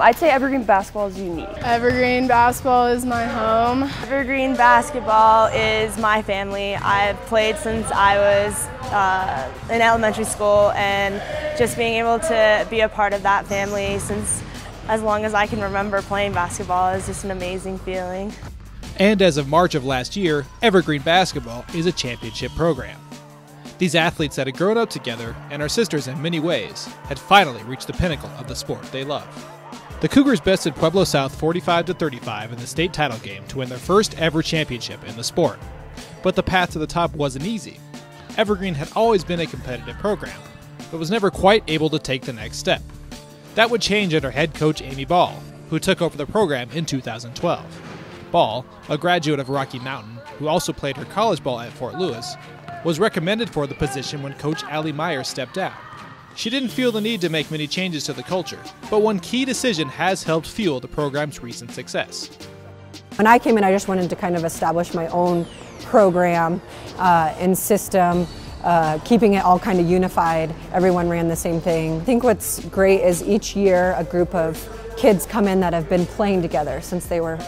I'd say Evergreen basketball is unique. Evergreen basketball is my home. Evergreen basketball is my family. I've played since I was uh, in elementary school and just being able to be a part of that family since as long as I can remember playing basketball is just an amazing feeling. And as of March of last year, Evergreen Basketball is a championship program. These athletes that had grown up together and are sisters in many ways had finally reached the pinnacle of the sport they love. The Cougars bested Pueblo South 45 to 35 in the state title game to win their first ever championship in the sport. But the path to the top wasn't easy. Evergreen had always been a competitive program, but was never quite able to take the next step. That would change under head coach Amy Ball, who took over the program in 2012. Ball, a graduate of Rocky Mountain, who also played her college ball at Fort Lewis, was recommended for the position when coach Allie Meyer stepped down. She didn't feel the need to make many changes to the culture, but one key decision has helped fuel the program's recent success. When I came in, I just wanted to kind of establish my own program uh, and system, uh, keeping it all kind of unified. Everyone ran the same thing. I think what's great is each year a group of kids come in that have been playing together since they were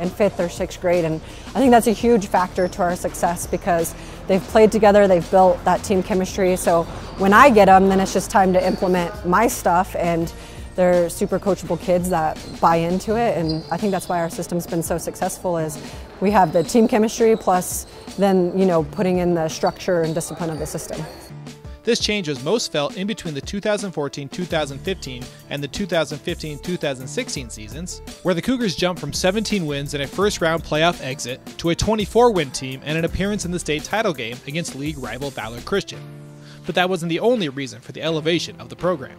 in fifth or sixth grade. And I think that's a huge factor to our success because they've played together, they've built that team chemistry. So when I get them, then it's just time to implement my stuff and they're super coachable kids that buy into it and I think that's why our system's been so successful is we have the team chemistry plus then you know putting in the structure and discipline of the system. This change was most felt in between the 2014-2015 and the 2015-2016 seasons, where the Cougars jumped from 17 wins and a first-round playoff exit to a 24-win team and an appearance in the state title game against league rival Valor Christian. But that wasn't the only reason for the elevation of the program.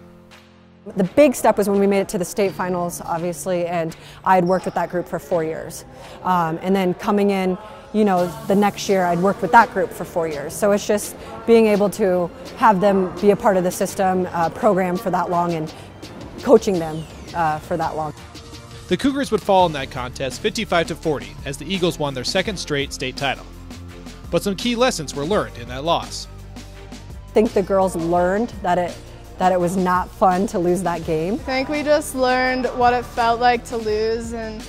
The big step was when we made it to the state finals, obviously, and I had worked with that group for four years. Um, and then coming in, you know, the next year I'd worked with that group for four years. So it's just being able to have them be a part of the system uh, program for that long and coaching them uh, for that long. The Cougars would fall in that contest 55 to 40 as the Eagles won their second straight state title. But some key lessons were learned in that loss. I think the girls learned that it that it was not fun to lose that game. I think we just learned what it felt like to lose and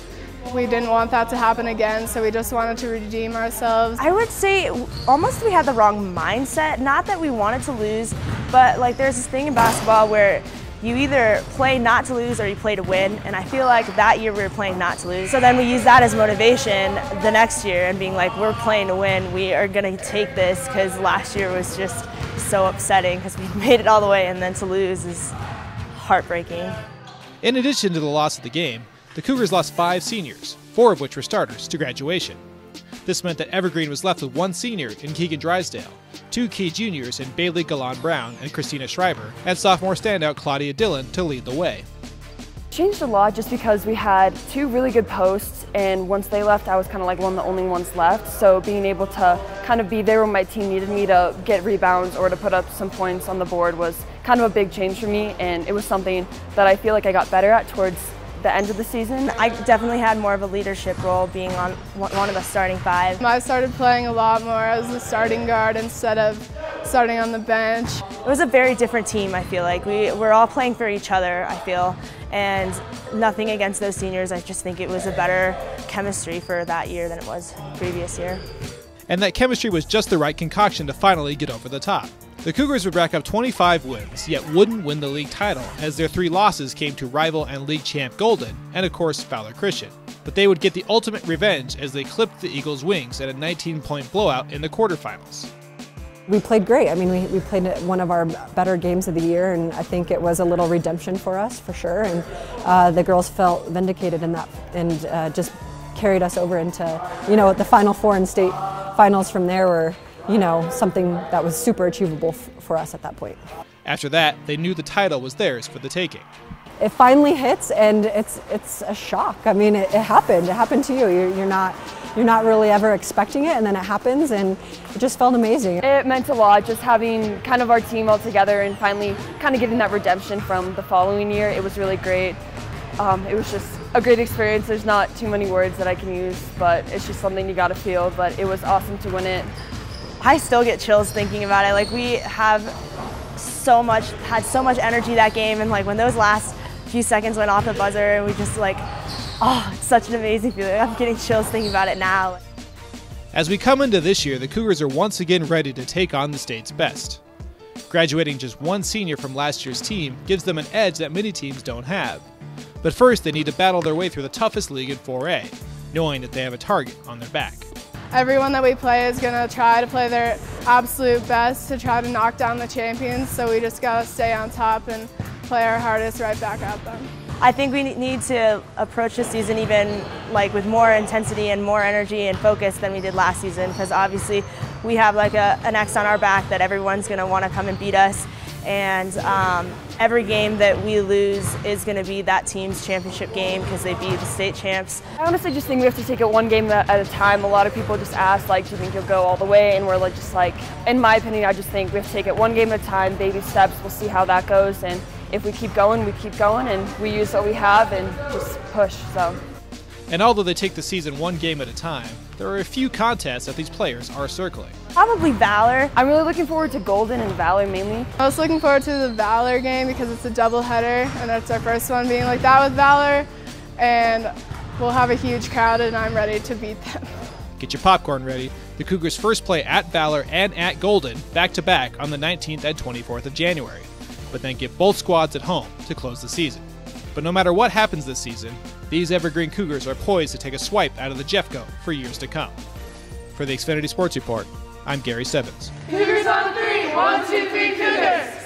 we didn't want that to happen again, so we just wanted to redeem ourselves. I would say almost we had the wrong mindset. Not that we wanted to lose, but like there's this thing in basketball where you either play not to lose or you play to win. And I feel like that year we were playing not to lose. So then we use that as motivation the next year and being like, we're playing to win. We are going to take this because last year was just so upsetting because we made it all the way and then to lose is heartbreaking. In addition to the loss of the game, the Cougars lost five seniors, four of which were starters, to graduation. This meant that Evergreen was left with one senior in Keegan Drysdale, two key juniors in Bailey Galan Brown and Christina Schreiber, and sophomore standout Claudia Dillon to lead the way. Changed a lot just because we had two really good posts and once they left I was kind of like one of the only ones left so being able to kind of be there when my team needed me to get rebounds or to put up some points on the board was kind of a big change for me and it was something that I feel like I got better at towards the end of the season. I definitely had more of a leadership role being on one of the starting five. I started playing a lot more as the starting guard instead of starting on the bench. It was a very different team, I feel like. We were all playing for each other, I feel, and nothing against those seniors. I just think it was a better chemistry for that year than it was previous year. And that chemistry was just the right concoction to finally get over the top. The Cougars would rack up 25 wins, yet wouldn't win the league title, as their three losses came to rival and league champ Golden, and of course Valor Christian. But they would get the ultimate revenge as they clipped the Eagles' wings at a 19 point blowout in the quarterfinals. We played great. I mean, we, we played one of our better games of the year, and I think it was a little redemption for us, for sure. And uh, the girls felt vindicated in that and uh, just carried us over into, you know, the Final Four and state finals from there were you know, something that was super achievable for us at that point. After that, they knew the title was theirs for the taking. It finally hits, and it's it's a shock. I mean, it, it happened. It happened to you. You're, you're, not you're not really ever expecting it, and then it happens, and it just felt amazing. It meant a lot, just having kind of our team all together, and finally kind of getting that redemption from the following year. It was really great. Um, it was just a great experience. There's not too many words that I can use, but it's just something you got to feel. But it was awesome to win it. I still get chills thinking about it. Like we have so much, had so much energy that game and like when those last few seconds went off the buzzer, and we just like, oh, it's such an amazing feeling. I'm getting chills thinking about it now. As we come into this year, the Cougars are once again ready to take on the state's best. Graduating just one senior from last year's team gives them an edge that many teams don't have. But first, they need to battle their way through the toughest league in 4A, knowing that they have a target on their back. Everyone that we play is going to try to play their absolute best to try to knock down the champions, so we just got to stay on top and play our hardest right back at them. I think we need to approach this season even like with more intensity and more energy and focus than we did last season because obviously we have like a, an X on our back that everyone's going to want to come and beat us and um, every game that we lose is going to be that team's championship game because they beat the state champs. I honestly just think we have to take it one game at a time. A lot of people just ask, like, do you think you'll go all the way? And we're like, just like, in my opinion, I just think we have to take it one game at a time, baby steps. We'll see how that goes. And if we keep going, we keep going, and we use what we have and just push. So. And although they take the season one game at a time, there are a few contests that these players are circling. Probably Valor. I'm really looking forward to Golden and Valor mainly. I was looking forward to the Valor game because it's a doubleheader, and it's our first one being like that with Valor, and we'll have a huge crowd, and I'm ready to beat them. Get your popcorn ready. The Cougars first play at Valor and at Golden back to back on the 19th and 24th of January but then get both squads at home to close the season. But no matter what happens this season, these Evergreen Cougars are poised to take a swipe out of the Jeffco for years to come. For the Xfinity Sports Report, I'm Gary Stebbins. Cougars on three! One, two, three, Cougars!